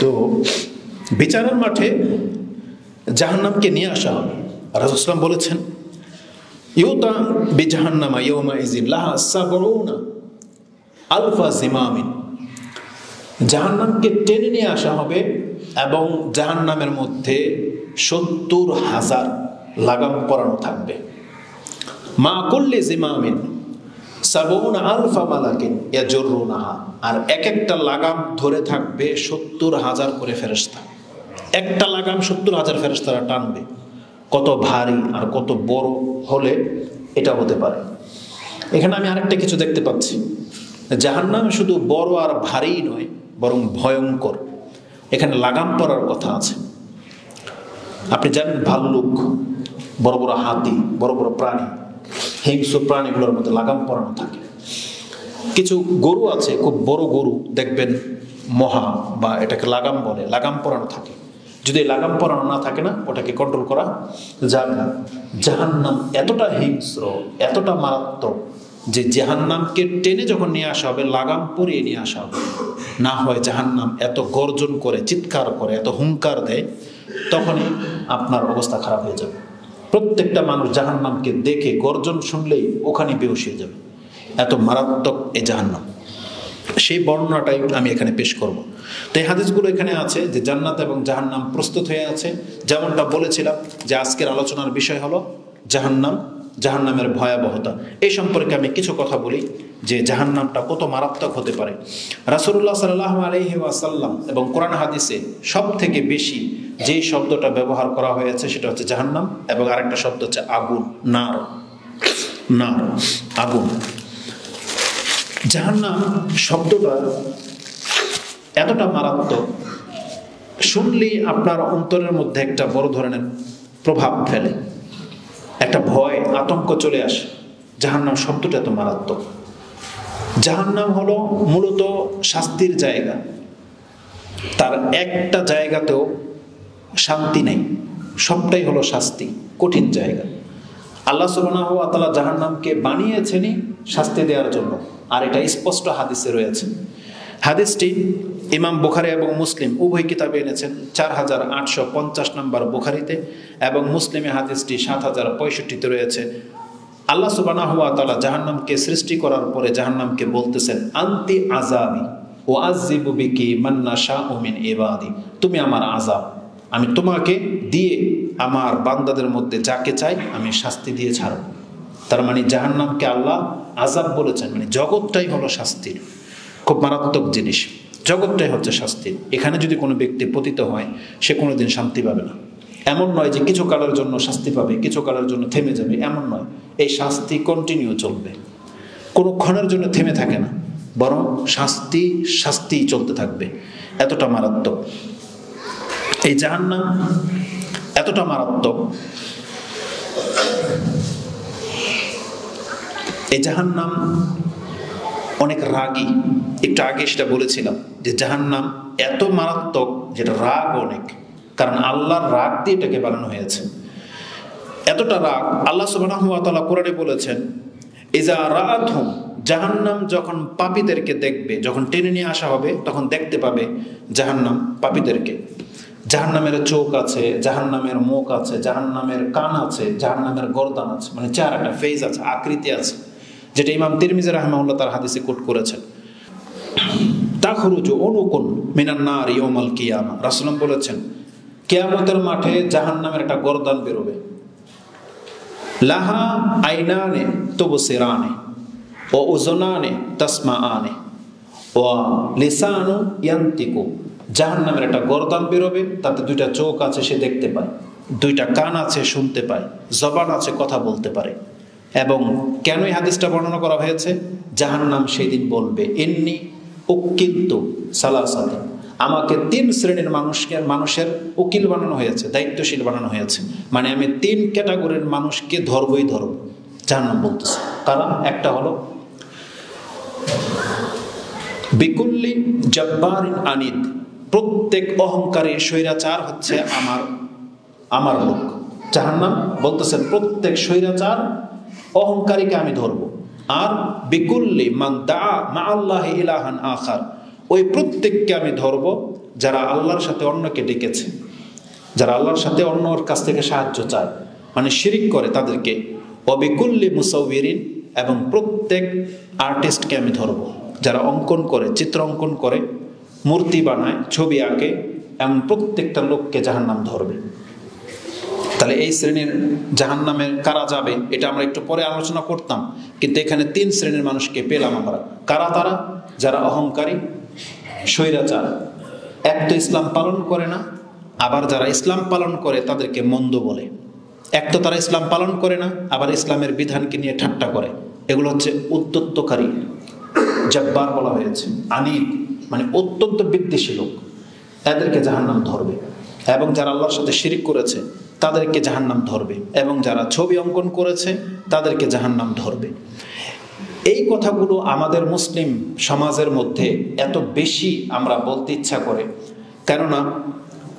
তো বিচারের মাঠে জাহান্নামকে নিয়ে আসা হবে। রাজুসলাম বলেছেন, ইউতা বিজাহান্নামা ইয়মা ইজিন লাহা সাবরুনা আলফা জিমামিন। জাহান্নামকে টেনে নিয়ে আসা হবে এবং জাহান্নামের মধ্যে সত্তর হাজার লাগাম পরানো থাকবে। মা করলে জিমামিন সাবুন আলফা মালাকিন ইয়া জরুনাহা আর এক একটা লাগাম ধরে থাকবে সত্তর হাজার করে ফেরস্তা একটা লাগাম সত্তর হাজার ফেরস্তারা টানবে। কত ভারী আর কত বড় হলে এটা হতে পারে। এখানে আমি আরেকটা কিছু দেখতে পাচ্ছি। জাহান্নাম শুধু বড় আর ভারী নয়, বরং ভয়ঙ্কর। এখানে লাগাম পরার কথা আছে। আপনি জানেন ভাল্লুক, বড় বড় হাতি, বড় বড় প্রাণী হিংস্র প্রাণীগুলোর মধ্যে লাগাম পরানো থাকে। কিছু গরু আছে, খুব বড় গরু, দেখবেন মহা বা এটাকে লাগাম বলে, লাগাম পরানো থাকে। যদি লাগাম পরানো না থাকে না, ওটাকে কন্ট্রোল করা যাবে না। জাহান্নাম এতটা হিংস্র, এতটা মারাত্মক, যে জাহান্নামকে টেনে যখন নিয়ে আসা হবে, লাগাম পরিয়ে নিয়ে আসা হবে। না হয় জাহান্নাম এত গর্জন করে, চিৎকার করে, এত হুঙ্কার দেয়, তখনই আপনার অবস্থা খারাপ হয়ে যাবে। প্রত্যেকটা মানুষ জাহান্নামকে দেখে গর্জন শুনলেই ওখানে বেউস হয়ে যাবে। এত মারাত্মক এই জাহান্নাম। সেই বর্ণনাটাই আমি এখানে পেশ করব। তো এই হাদিসগুলো এখানে আছে যে জান্নাত এবং জাহান্নাম প্রস্তুত হয়ে আছে। যেমনটা বলেছিলাম যে আজকের আলোচনার বিষয় হলো জাহান্নাম, জাহান্নামের ভয়াবহতা। এই সম্পর্কে আমি কিছু কথা বলি যে জাহান্নামটা কত মারাত্মক হতে পারে। রাসুল্লাহ সাল্লাহ আলহি ওয়াসাল্লাম এবং কোরআন হাদিসে সব থেকে বেশি যেই শব্দটা ব্যবহার করা হয়েছে সেটা হচ্ছে জাহান্নাম এবং আরেকটা শব্দ হচ্ছে আগুন, নার। নার, আগুন। জাহান্নাম শব্দটা এতটা মারাত্মক, শুনলেই আপনার অন্তরের মধ্যে একটা বড় ধরনের প্রভাব ফেলে, একটা ভয়, আতঙ্ক চলে আসে। জাহান্নাম শব্দটা এত মারাত্মক। জাহান্নাম হলো মূলত শাস্তির জায়গা। তার একটা জায়গাতেও শান্তি নেই। সবটাই হলো শাস্তি, কঠিন জায়গা। আল্লাহ সুবাহ তালা জাহান্নামকে বানিয়েছেনই শাস্তি দেওয়ার জন্য। আর এটা স্পষ্ট হাদিসে রয়েছে। হাদিসটি ইমাম বুখারি এবং মুসলিম উভয় কিতাবে এনেছেন, চার হাজার আটশো পঞ্চাশ নম্বর বুখারিতে এবং মুসলিমে হাদিসটি সাত হাজার পঁয়ষট্টিতে রয়েছে। আল্লাহ সুবানা হুয়া তালা জাহান্নামকে সৃষ্টি করার পরে জাহান্নামকে বলতেছেন, আন্তি আজাবি ও আজিবুবিকি মান্না শাহ উমিন এবাদি তুমি আমার আজাব আমি তোমাকে দিয়ে আমার বান্দাদের মধ্যে যাকে চাই আমি শাস্তি দিয়ে ছাড়ব। তার মানে জাহান নামকে আল্লাহ আজাব বলেছেন মানে জগৎটাই হলো শাস্তির, খুব মারাত্মক জিনিস। জগৎটাই হচ্ছে শাস্তির। এখানে যদি কোনো ব্যক্তি পতিত হয়, সে কোনো দিন শান্তি পাবে না। এমন নয় যে কিছু কালের জন্য শাস্তি পাবে, কিছু কালের জন্য থেমে যাবে, এমন নয়। এই শাস্তি কন্টিনিউ চলবে। কোনো ক্ষণের জন্য থেমে থাকে না, বরং শাস্তি শাস্তি চলতে থাকবে। এতটা মারাত্মক। এই জাহান্নাম এতটা মারাত্মক। এই জাহান্নাম অনেক রাগী। একটু আগে সেটা বলেছিলাম যে জাহান্নাম এত মারাত্মক যেটা রাগ অনেক। কারণ আল্লাহর রাগ দিয়ে এটাকে বানানো হয়েছে। এতটা রাগ আল্লাহ সুবাহ কোরআনে বলেছেন, ইজা রাত হুম জাহান্নাম যখন পাপীদেরকে দেখবে, যখন টেনে নিয়ে আসা হবে, তখন দেখতে পাবে জাহান্নাম পাপীদেরকে। জাহান্নামের চোখ আছে, জাহান্নামের মুখ আছে জাহান নামের কান আছে জাহান নামের গরদান আছে মানে একটা ফেজ আছে, আকৃতি আছে, যেটা ইমাম তিরমিজা রহমাউল্লাহ তার হাদিসে কোট করেছেন। তাখরুজ অনুকুন মিনান্নার ইয়মাল কিয়ামা। রাসুলাম বলেছেন, কেয়ামতের মাঠে জাহান্নামের একটা গরদান বেরোবে। লাহা আইনানে তবু সেরানে ও উজনানে তসমা আনে ও লিসানু ইয়ান্তিকু। জাহান নামের একটা গরদান বেরোবে, তাতে দুইটা চোখ আছে সে দেখতে পায়, দুইটা কান আছে শুনতে পায়, জবান আছে কথা বলতে পারে। এবং কেন এই হাদিসটা বর্ণনা করা হয়েছে? জাহান নাম সেই দিন বলবে এমনি উকিন্ত সালাসাতে আমাকে তিন শ্রেণির মানুষকে, মানুষের উকিল বানানো হয়েছে, দায়িত্বশীল বানানো হয়েছে। মানে আমি তিন ক্যাটাগরির মানুষকে ধরবই ধরব, জাহান্নাম বলতেছে। তারা একটা হলো, বিকুল্লি জব্বারিন আনিদ। প্রত্যেক অহংকারী স্বৈরাচার হচ্ছে আমার আমার লোক জাহান্নাম বলতেছেন, প্রত্যেক স্বৈরাচার অহংকারীকে আমি ধরব। আর বিকুল্লি মান দা মা আল্লাহ ইলাহান আখার, ওই প্রত্যেককে আমি ধরব যারা আল্লাহর সাথে অন্যকে ডেকেছে। যারা আল্লাহর সাথে অন্যর কাছ থেকে সাহায্য চায় মানে শিরিক করে তাদেরকে। অবিকুল্লি মুসাউরিন এবং প্রত্যেক আর্টিস্টকে আমি ধরব। যারা অঙ্কন করে, চিত্র অঙ্কন করে মূর্তি বানায়, ছবি আঁকে এমন প্রত্যেকটা লোককে জাহান নাম ধরবে। তাহলে এই শ্রেণির জাহান নামের কারা যাবে, এটা আমরা একটু পরে আলোচনা করতাম, কিন্তু এখানে তিন শ্রেণির মানুষকে পেলাম আমরা। কারা তারা? যারা অহংকারী, স্বৈরাচার। এক তো ইসলাম পালন করে না, আবার যারা ইসলাম পালন করে তাদেরকে মন্দ বলে। এক তো তারা ইসলাম পালন করে না, আবার ইসলামের বিধানকে নিয়ে ঠাট্টা করে। এগুলো হচ্ছে উদ্যত্তকারী জব্বার বলা হয়েছে আনিদ মানে অত্যন্ত বিদ্বেষী লোক। এদেরকে জাহান্নাম ধরবে। এবং যারা আল্লাহর সাথে শিরিক করেছে, তাদেরকে জাহান্নাম ধরবে। এবং যারা ছবি অঙ্কন করেছে, তাদেরকে জাহান্নাম ধরবে। এই কথাগুলো আমাদের মুসলিম সমাজের মধ্যে এত বেশি আমরা বলতে ইচ্ছা করে। কেননা,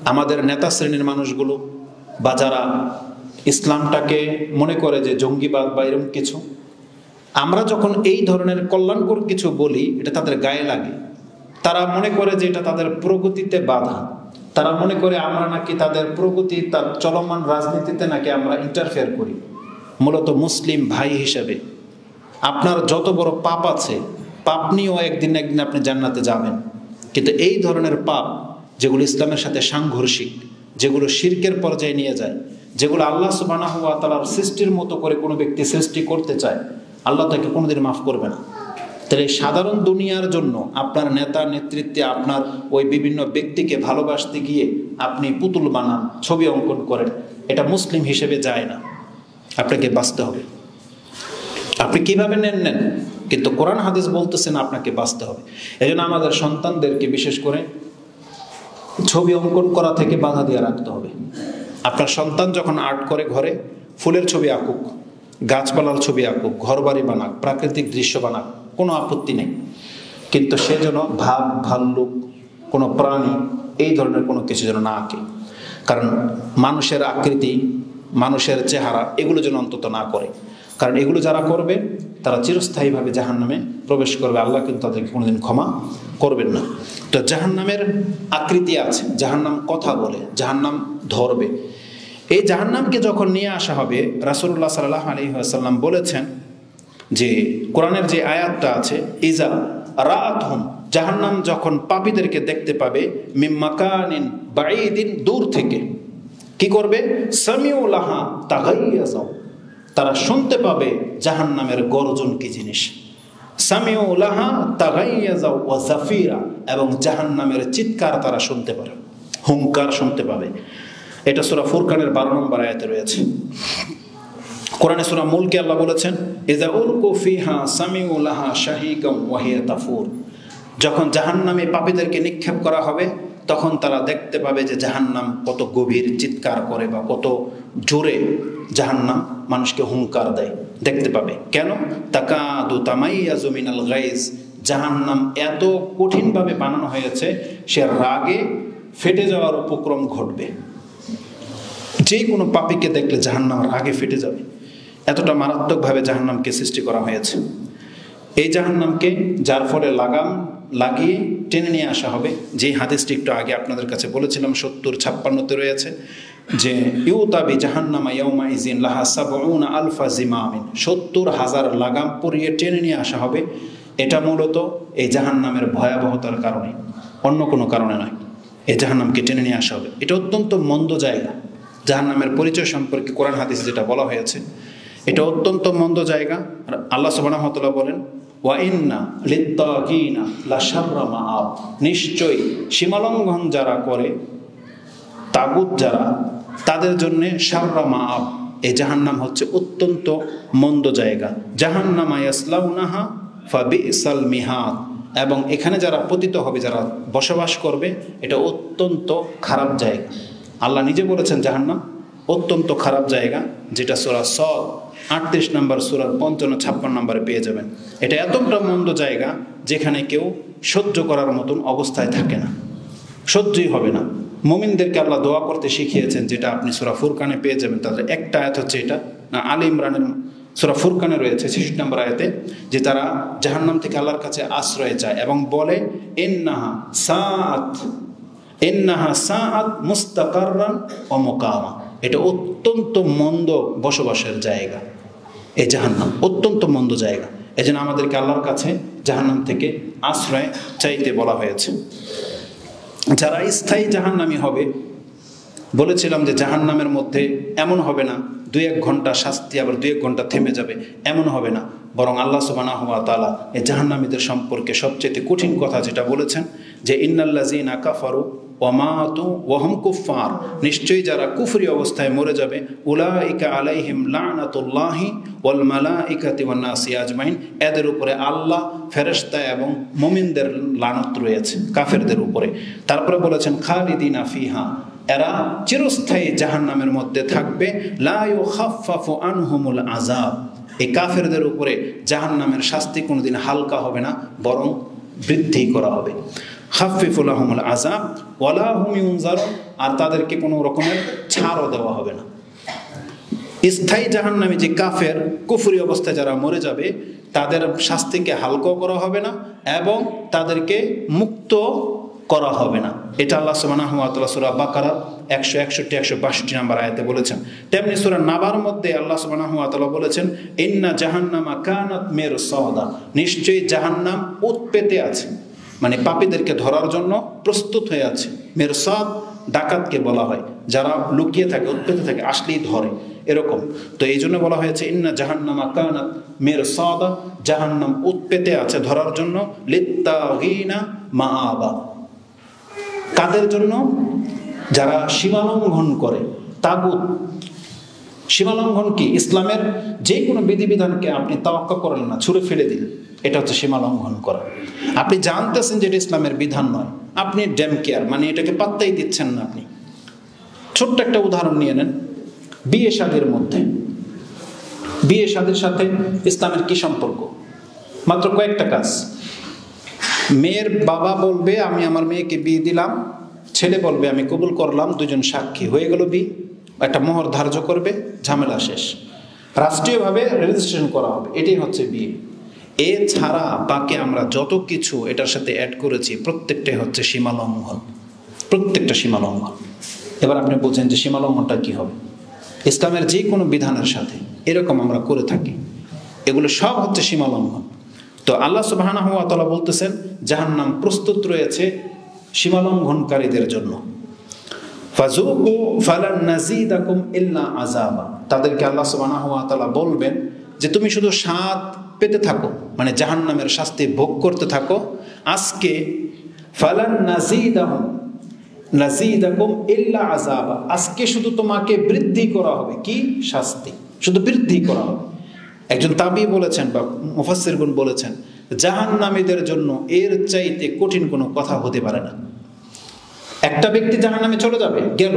আমাদের নেতা শ্রেণির মানুষগুলো বা যারা ইসলামটাকে মনে করে যে জঙ্গিবাদ বা এরকম কিছু, আমরা যখন এই ধরনের কল্যাণকর কিছু বলি, এটা তাদের গায়ে লাগে। তারা মনে করে যে এটা তাদের প্রগতিতে বাধা। তারা মনে করে আমরা নাকি তাদের প্রগতি, তার চলমান রাজনীতিতে নাকি আমরা ইন্টারফেয়ার করি। মূলত মুসলিম ভাই হিসেবে। আপনার যত বড় পাপ আছে, পাপ নিয়েও একদিন একদিন আপনি জান্নাতে যাবেন। কিন্তু এই ধরনের পাপ, যেগুলো ইসলামের সাথে সাংঘর্ষিক, যেগুলো শির্কের পর্যায়ে নিয়ে যায়, যেগুলো আল্লাহ সুবানা হুয়া তালার সৃষ্টির মতো করে কোনো ব্যক্তি সৃষ্টি করতে চায়, আল্লাহ তাকে কোনোদিন মাফ করবে না। তাহলে সাধারণ দুনিয়ার জন্য আপনার নেতা নেতৃত্বে আপনার ওই বিভিন্ন ব্যক্তিকে ভালোবাসতে গিয়ে আপনি পুতুল বানান, ছবি অঙ্কন করেন, এটা মুসলিম হিসেবে যায় না। আপনাকে বাঁচতে হবে। আপনি কীভাবে নেন নেন, কিন্তু কোরআন হাদিস বলতেছেন আপনাকে বাঁচতে হবে। এই জন্য আমাদের সন্তানদেরকে বিশেষ করে ছবি অঙ্কন করা থেকে বাধা দিয়ে রাখতে হবে। আপনার সন্তান যখন আর্ট করে ঘরে, ফুলের ছবি আঁকুক, গাছপালার ছবি আঁকুক ঘর বাড়ি বানাক, প্রাকৃতিক দৃশ্য বানাক কোনো আপত্তি নেই। কিন্তু সে যেন ভাব, ভাল্লুক, কোনো প্রাণী, এই ধরনের কোনো কিছু যেন না আঁকে। কারণ মানুষের আকৃতি, মানুষের চেহারা, এগুলো যেন অন্তত না করে। কারণ এগুলো যারা করবে, তারা চিরস্থায়ীভাবে জাহান নামে প্রবেশ করবে। আল্লাহ কিন্তু তাদেরকে কোনোদিন ক্ষমা করবেন না। তো জাহান নামের আকৃতি আছে জাহান নাম কথা বলে জাহান নাম ধরবে। এই জাহান্নামকে যখন নিয়ে আসা হবে রাসুল্লাহ সাল্লাহ বলেছেন যে কোরআনের যে আয়াতটা আছে, ইজা রাত হুম জাহান্নাম যখন পাপীদেরকে দেখতে পাবে মিম্মাকানিন বাঈদিন দূর থেকে। কি করবে? সামিউলাহা তাগাইয়া যাও তারা শুনতে পাবে জাহান নামের গর্জন কি জিনিস। সামিউলাহা তাগাইয়া যাও ও জাফিরা এবং জাহান নামের চিৎকার তারা শুনতে পারে, হুঙ্কার শুনতে পাবে। এটা সুরা ফুরকানের বারো নম্বর আয়াতে রয়েছে। কোরআনে সুরা মুলকে আল্লাহ বলেছেন? ইজা উলকু ফিহা সামিউলাহা শাহিকাম ওয়াহিয়া তাফুর। যখন জাহান্নামে পাপীদেরকে নিক্ষেপ করা হবে, তখন তারা দেখতে পাবে যে জাহান্নাম কত গভীর চিৎকার করে বা কত জোরে জাহান্নাম মানুষকে হুঙ্কার দেয়। দেখতে পাবে। কেন? তাকা দু তামাইয়া জমিনাল গাইজ। জাহান্নাম এত কঠিনভাবে বানানো হয়েছে, সে রাগে ফেটে যাওয়ার উপক্রম ঘটবে। যে কোনো পাপিকে দেখলে জাহান্নাম রাগে ফেটে যাবে। এতটা মারাত্মকভাবে জাহান্নামকে সৃষ্টি করা হয়েছে। এই জাহান্নামকে যার ফলে লাগাম লাগিয়ে টেনে নিয়ে আসা হবে। যেই হাদিসটি একটু আগে আপনাদের কাছে বলেছিলাম, সত্তর ছাপ্পান্নতে রয়েছে যে ইউতাবি জাহান্নামা ইয়মা ইজিন লাহা সাবউনা আলফা জিমামিন। সত্তর হাজার লাগাম পরিয়ে টেনে নিয়ে আসা হবে। এটা মূলত এই জাহান্নামের ভয়াবহতার কারণে, অন্য কোনো কারণে নয়। এই জাহান্নামকে টেনে নিয়ে আসা হবে। এটা অত্যন্ত মন্দ জায়গা। জাহান্নামের পরিচয় সম্পর্কে কোরআন হাদিস যেটা বলা হয়েছে এটা অত্যন্ত মন্দ জায়গা। আল্লাহ সুবাহ বলেন ওয়াইন্না লিত্তাগিনা লাশাররা মাআব। নিশ্চয়ই সীমালঙ্ঘন যারা করে, তাগুত যারা, তাদের জন্য সাররা মাআব। এই জাহান্নাম হচ্ছে অত্যন্ত মন্দ জায়গা। জাহান্নামা ইয়াসলাউনাহা ফাবিসাল মিহাদ। এবং এখানে যারা পতিত হবে, যারা বসবাস করবে, এটা অত্যন্ত খারাপ জায়গা। আল্লাহ নিজে বলেছেন জাহান্নাম অত্যন্ত খারাপ জায়গা, যেটা সোরা সদ আটত্রিশ নম্বর সুরার পঞ্চান্ন, ছাপ্পান্ন নম্বরে পেয়ে যাবেন। এটা এতটা মন্দ জায়গা যেখানে কেউ সহ্য করার মতন অবস্থায় থাকে না। সহ্যই হবে না। মোমিনদেরকে আল্লাহ দোয়া করতে শিখিয়েছেন, যেটা আপনি সুরা ফুরকানে পেয়ে যাবেন। তাদের একটা আয়াত হচ্ছে এটা। না, আলী ইমরানের সুরা ফুরকানে রয়েছে, ছেষট্টি নম্বর আয়াতে, যে তারা জাহান্নাম থেকে আল্লাহর কাছে আশ্রয় চায় এবং বলে এন্নাহা সাত এন্নাহা সাআত মুস্তাকাররান ও মোকামা এটা অত্যন্ত মন্দ বসবাসের জায়গা। এই জাহান্নাম, অত্যন্ত মন্দ জায়গা। এই জন্য আমাদেরকে আল্লাহর কাছে জাহান্নাম থেকে আশ্রয় চাইতে বলা হয়েছে। যারা স্থায়ী জাহান্নামি হবে, বলেছিলাম যে জাহান্নামের মধ্যে এমন হবে না, দুই এক ঘণ্টা শাস্তি, আবার দুই এক ঘণ্টা থেমে যাবে, এমন হবে না। বরং আল্লাহ সুবানা হওয়া তালা এই জাহান্নামীদের সম্পর্কে সবচেয়ে কঠিন কথা যেটা বলেছেন, যে ইন্নাল্লাজিনা কাফারু ওমাতু ওহম কুফার নিশ্চয়ই যারা কুফরি অবস্থায় মরে যাবে উলা ইকা আলাইহিম লানাতুল্লাহি ওয়াল মালাইকাতি ওয়ান নাসি আজমাইন। এদের উপরে আল্লাহ, ফেরেশতা এবং মুমিনদের লানত রয়েছে, কাফেরদের উপরে। তারপরে বলেছেন, খালিদিনা ফিহা। এরা চিরস্থায়ী জাহান্নামের মধ্যে থাকবে। লা ইউখাফফাফু আনহুমুল আযাব। এই কাফেরদের উপরে জাহান্নামের শাস্তি কোনোদিন হালকা হবে না, বরং বৃদ্ধি করা হবে। হাফিফুল আহমুল আজাব ওয়ালা হুম ইউনজারুন, আর তাদেরকে কোনো রকমের ছাড়ও দেওয়া হবে না। স্থায়ী জাহান নামে যে কাফের, কুফুরি অবস্থায় যারা মরে যাবে, তাদের শাস্তিকে হালকা করা হবে না এবং তাদেরকে মুক্ত করা হবে না। এটা আল্লাহ সুবাহ সুরা বাকারা একশো একষট্টি, একশো বাষট্টি নাম্বার আয়তে বলেছেন। তেমনি সুরা নাবার মধ্যে আল্লাহ সুবাহ বলেছেন, ইন্না জাহান্নামা কানাত মের সহদা নিশ্চয়ই জাহান্নাম উৎপেতে আছে। মানে পাপীদেরকে ধরার জন্য প্রস্তুত হয়ে আছে। মেরসাদ ডাকাতকে বলা হয়, যারা লুকিয়ে থাকে উৎপেতে থাকে, আসলেই ধরে, এরকম। তো এই জন্য বলা হয়েছে, ইন্না জাহান্নামা কানাত মের সাদা জাহান্নাম উৎপেতে আছে ধরার জন্য লিত্তাহিনা মা আবা কাদের জন্য? যারা সীমালঙ্ঘন করে, তাগুত। সীমালঙ্ঘন কি? ইসলামের যে কোনো বিধিবিধানকে আপনি তাওয়াক্কা করলেন না, ছুঁড়ে ফেলে দিন। এটা হচ্ছে সীমা লঙ্ঘন করা। আপনি জানতেছেন যে এটা ইসলামের বিধান নয়। আপনি ড্যাম কেয়ার মানে এটাকে পাত্তাই দিচ্ছেন না আপনি। ছোট্ট একটা উদাহরণ নিয়ে নেন। বিয়ে শাদির মধ্যে। বিয়ে শাদির সাথে ইসলামের কি সম্পর্ক? মাত্র কয়েকটা কাজ। মেয়ের বাবা বলবে, আমি আমার মেয়েকে বিয়ে দিলাম। ছেলে বলবে, আমি কবুল করলাম, দুজন সাক্ষী। হয়ে গেল বি একটা মোহর ধার্য করবে, ঝামেলা শেষ। রাষ্ট্রীয়ভাবে রেজিস্ট্রেশন করা হবে। এটাই হচ্ছে বিয়ে। এছাড়া বাকি আমরা যত কিছু এটার সাথে অ্যাড করেছি, প্রত্যেকটাই হচ্ছে সীমালঙ্ঘন প্রত্যেকটা সীমালঙ্ঘন এবার আপনি বলছেন যে সীমালঙ্ঘনটা কি হবে। ইসলামের যে কোনো বিধানের সাথে এরকম আমরা করে থাকি। এগুলো সব হচ্ছে সীমালঙ্ঘন তো আল্লাহ সুবাহানা হুয়া তালা বলতেছেন, জাহান্নাম প্রস্তুত রয়েছে সীমালঙ্ঘনকারীদের জন্য। ফাজুকু ফালান নাজিদাকুম ইল্লা আযাবা। তাদেরকে আল্লাহ সুবহানাহু ওয়া তাআলা বলবেন যে, তুমি শুধু স্বাদ পেতে থাকো মানে জাহান্নামের শাস্তি ভোগ করতে থাকো। আজকে, ফালান নাজিদাহুম, নাজিদাকুম ইল্লা আযাবা। আজকে শুধু তোমাকে বৃদ্ধি করা হবে। কি? শাস্তি। শুধু বৃদ্ধি করা হবে। একজন তাবি বলেছেন বা মুফাসসিরগুন বলেছেন, জাহান্নামীদের জন্য এর চাইতে কঠিন কোনো কথা হতে পারে না। একটা ব্যক্তি জাহান নামে চলে যাবে, গেল।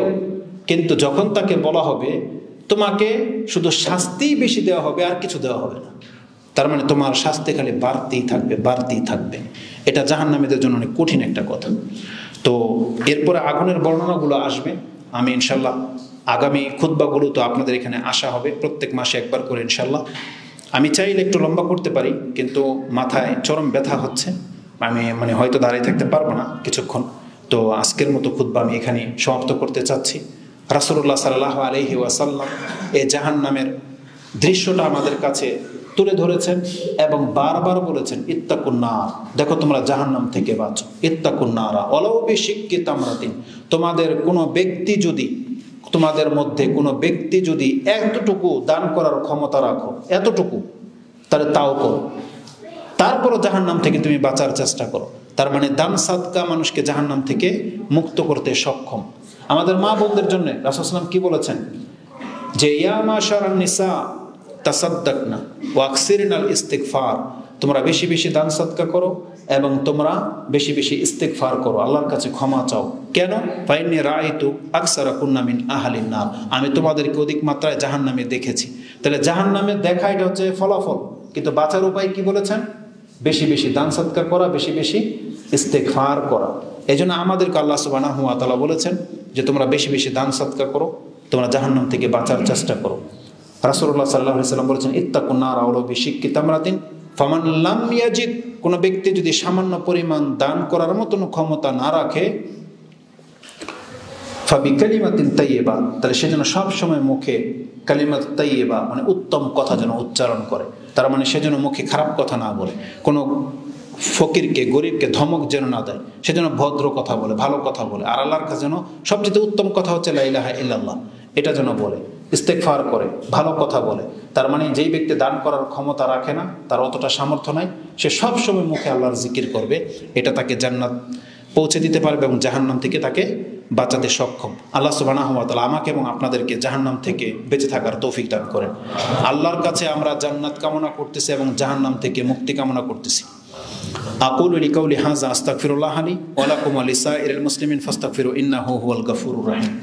কিন্তু যখন তাকে বলা হবে, তোমাকে শুধু শাস্তি বেশি দেওয়া হবে, আর কিছু দেওয়া হবে না। তার মানে তোমার শাস্তি খালি বাড়তেই থাকবে বাড়তেই থাকবে। এটা জাহান নামীদের জন্য অনেক কঠিন একটা কথা। তো এরপরে আগুনের বর্ণনাগুলো আসবে। আমি ইনশাল্লাহ আগামী খুদ্বাগুলো তো আপনাদের এখানে আসা হবে, প্রত্যেক মাসে একবার করে ইনশাল্লাহ আমি চাইলে একটু লম্বা করতে পারি, কিন্তু মাথায় চরম ব্যথা হচ্ছে। আমি মানে হয়তো দাঁড়িয়ে থাকতে পারব না কিছুক্ষণ। তো আজকের মতো খুদ্া আমি এখানে সমাপ্ত করতে চাচ্ছি। রাসুল্লাহ সাল্লাহ আলহি ওয়াসাল্লাম এই জাহান নামের দৃশ্যটা আমাদের কাছে তুলে ধরেছেন এবং বারবার বলেছেন, ইত্তাকুন্নার। দেখো তোমরা জাহান্নাম থেকে বাঁচো। ইত্তাকুন্নারা অলৌবি শিক্ষিত আমরা দিন তোমাদের কোনো ব্যক্তি যদি, তোমাদের মধ্যে কোনো ব্যক্তি যদি এতটুকু দান করার ক্ষমতা রাখো, এতটুকু, তাহলে তাও করো। তারপরও জাহান্নাম থেকে তুমি বাঁচার চেষ্টা করো। তার মানে দান সাদকা মানুষকে জাহান্নাম থেকে মুক্ত করতে সক্ষম। আমাদের মা বোনদের জন্য রাসুসলাম কি বলেছেন? যে, ইয়া মা শারান নিসা তাসাদ্দাক না ওয়াকসিরিনাল ইস্তেকফার তোমরা বেশি বেশি দান সৎকা করো এবং তোমরা বেশি বেশি ইস্তেকফার করো। আল্লাহর কাছে ক্ষমা চাও। কেন? ফাইনি রায়তু আকসারা কুন্নামিন আহালিন নাম আমি তোমাদেরকে অধিক মাত্রায় জাহান নামে দেখেছি। তাহলে জাহান নামে দেখা এটা হচ্ছে ফলাফল। কিন্তু বাঁচার উপায় কি বলেছেন? বেশি বেশি দান সৎকার করা, বেশি বেশি ইস্তেকফার করা। এই জন্য আমাদেরকে আল্লাহ সুবানা হুয়া বলেছেন যে তোমরা বেশি বেশি দান সৎকার করো, তোমরা জাহান্নাম থেকে বাঁচার চেষ্টা করো। রাসুল্লাহ সাল্লাহ সাল্লাম বলেছেন ইত্তাকুন্নার আউলবি শিক্ষিত আমরাতিন ফমান লাম ইয়াজিদ। কোনো ব্যক্তি যদি সামান্য পরিমাণ দান করার মতন ক্ষমতা না রাখে ফাবি কালিমাতিন তাইয়েবা তাহলে সে যেন সবসময় মুখে কালিমাত তাইয়েবা মানে উত্তম কথা যেন উচ্চারণ করে। তার মানে সে যেন মুখে খারাপ কথা না বলে, কোনো ফকিরকে, গরিবকে ধমক যেন না দেয়, সে যেন ভদ্র কথা বলে, ভালো কথা বলে। আর আল্লাহর কাছে যেন সবচেয়ে উত্তম কথা হচ্ছে লাইলাহা ইল্লাল্লাহ, এটা যেন বলে। ইস্তেকফার করে, ভালো কথা বলে। তার মানে যেই ব্যক্তি দান করার ক্ষমতা রাখে না, তার অতটা সামর্থ্য নাই, সে সবসময় মুখে আল্লাহর জিকির করবে, এটা তাকে জান্নাত পৌঁছে দিতে পারবে এবং জাহান্নাম থেকে তাকে বাঁচাতে সক্ষম। আল্লাহ সুবাহ আমাকে এবং আপনাদেরকে জাহান্নাম থেকে বেঁচে থাকার তৌফিক দান করেন। আল্লাহর কাছে আমরা জান্নাত কামনা করতেছি এবং জাহান্নাম থেকে মুক্তি কামনা করতেছি। আকুল লিকাউলি হাজা আস্তাগফিরুল্লাহ আলী ওয়ালাকুম আলিসা ইরল মুসলিমিন ফাস্তাগফিরু ইন্নাহু হুয়াল গাফুরুর রাহিম।